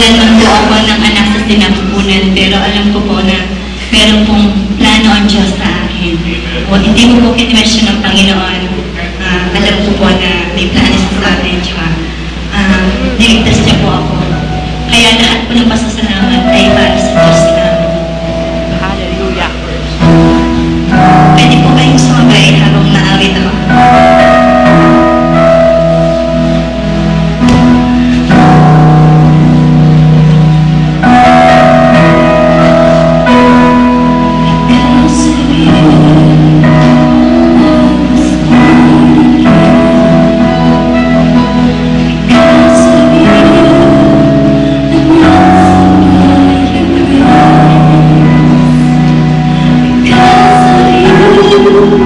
nawalan man po ako ng anak sa sinapupunan, pero alam ko po na meron pong plano ang Diyos sa akin. O, hindi mo po kinwestiyon ng Panginoon. you.